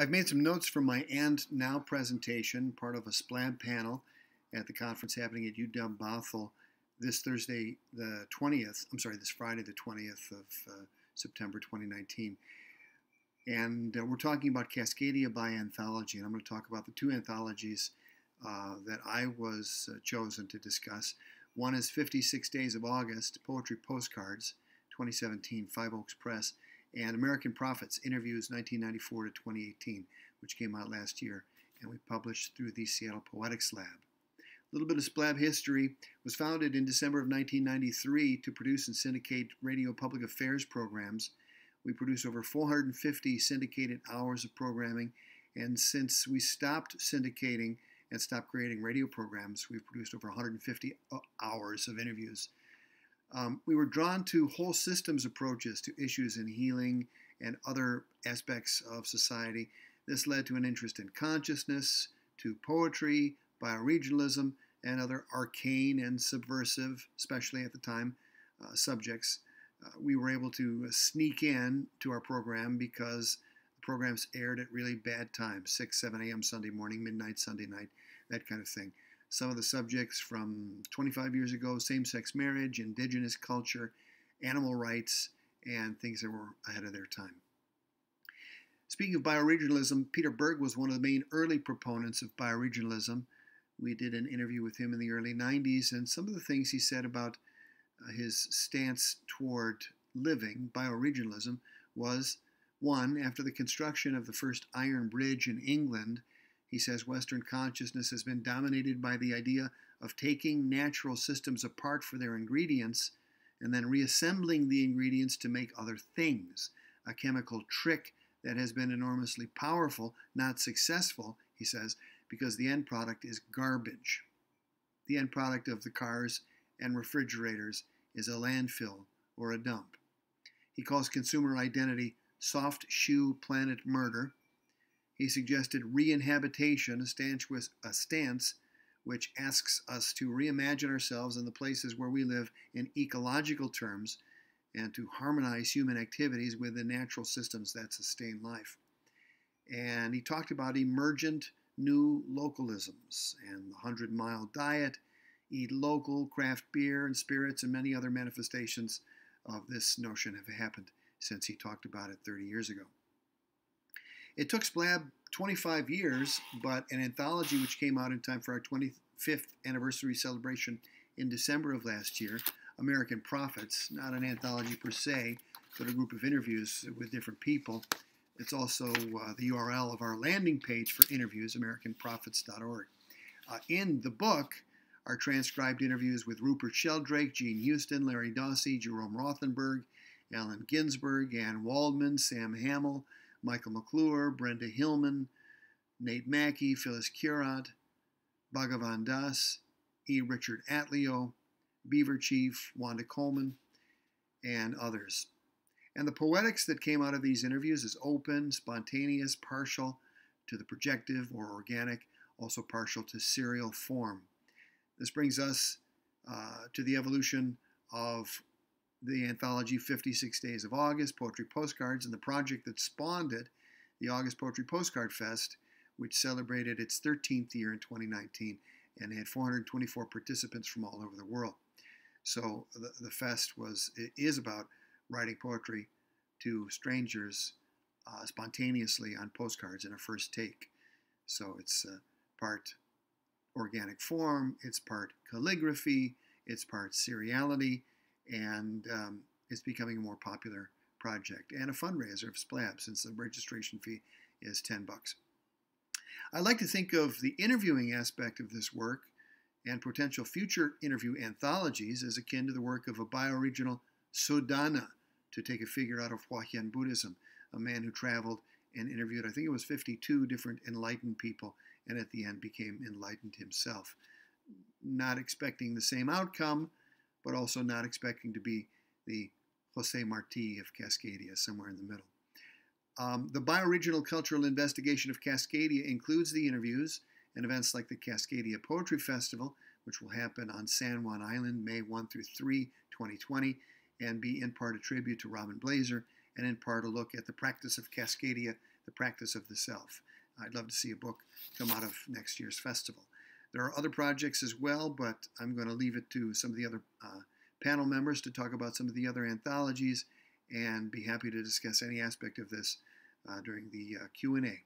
I've made some notes from my And Now presentation, part of a SPLAB panel at the conference happening at UW Bothell this Thursday, the 20th. I'm sorry, this Friday, the 20th of uh, September 2019. And uh, we're talking about Cascadia by anthology, and I'm going to talk about the two anthologies uh, that I was uh, chosen to discuss. One is 56 Days of August, Poetry Postcards, 2017, Five Oaks Press, and American Prophets, Interviews 1994 to 2018, which came out last year, and we published through the Seattle Poetics Lab. A little bit of SPLAB history was founded in December of 1993 to produce and syndicate radio public affairs programs. We produce over 450 syndicated hours of programming, and since we stopped syndicating and stopped creating radio programs, we've produced over 150 uh, hours of interviews. Um, we were drawn to whole systems approaches to issues in healing and other aspects of society. This led to an interest in consciousness, to poetry, bioregionalism, and other arcane and subversive, especially at the time, uh, subjects. Uh, we were able to sneak in to our program because the programs aired at really bad times 6, 7 a.m. Sunday morning, midnight Sunday night, that kind of thing. Some of the subjects from 25 years ago same sex marriage, indigenous culture, animal rights, and things that were ahead of their time. Speaking of bioregionalism, Peter Berg was one of the main early proponents of bioregionalism. We did an interview with him in the early 90s, and some of the things he said about uh, his stance toward living, bioregionalism, was one, after the construction of the first iron bridge in England, he says Western consciousness has been dominated by the idea of taking natural systems apart for their ingredients and then reassembling the ingredients to make other things, a chemical trick that has been enormously powerful, not successful, he says, because the end product is garbage. The end product of the cars and refrigerators is a landfill or a dump. He calls consumer identity soft shoe planet murder. He suggested re-inhabitation, a stance, a stance which asks us to reimagine ourselves and the places where we live in ecological terms and to harmonize human activities with the natural systems that sustain life. And he talked about emergent new localisms and the 100 mile diet, eat local, craft beer and spirits, and many other manifestations of this notion have happened since he talked about it 30 years ago. It took SPLAB 25 years, but an anthology which came out in time for our 25th anniversary celebration in December of last year, American Prophets, not an anthology per se, but a group of interviews with different people, it's also uh, the URL of our landing page for interviews, AmericanProphets.org. Uh, in the book are transcribed interviews with Rupert Sheldrake, Jean Houston, Larry Dossey, Jerome Rothenberg, Allen Ginsberg, Anne Waldman, Sam Hamill, Michael McClure, Brenda Hillman, Nate Mackey, Phyllis Curott, Bhagavan Das, E. Richard Atleo, Beaver Chief, Wanda Coleman, and others. And the poetics that came out of these interviews is open, spontaneous, partial to the projective or organic, also partial to serial form. This brings us uh, to the evolution of the anthology 56 Days of August, Poetry Postcards, and the project that spawned it, the August Poetry Postcard Fest, which celebrated its 13th year in 2019 and had 424 participants from all over the world. So the, the fest was is about writing poetry to strangers uh, spontaneously on postcards in a first take. So it's uh, part organic form, it's part calligraphy, it's part seriality, and um, it's becoming a more popular project and a fundraiser of SPLAB since the registration fee is 10 bucks. I like to think of the interviewing aspect of this work and potential future interview anthologies as akin to the work of a bioregional Sudhana, to take a figure out of Huayan Buddhism, a man who traveled and interviewed, I think it was 52 different enlightened people, and at the end became enlightened himself. Not expecting the same outcome, but also not expecting to be the Jose Marti of Cascadia, somewhere in the middle. Um, the bioregional cultural investigation of Cascadia includes the interviews and events like the Cascadia Poetry Festival, which will happen on San Juan Island May 1 through 3, 2020, and be in part a tribute to Robin Blaser and in part a look at the practice of Cascadia, the Practice of the Self. I'd love to see a book come out of next year's festival. There are other projects as well, but I'm going to leave it to some of the other uh, panel members to talk about some of the other anthologies and be happy to discuss any aspect of this uh, during the uh, Q&A.